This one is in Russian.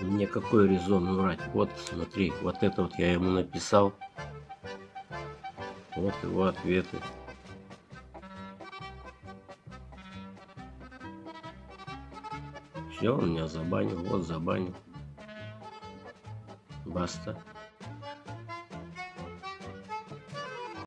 Мне какой резон врать? Вот, смотри, вот это вот я ему написал. Вот его ответы. Все, он меня забанил, вот забанил. Баста.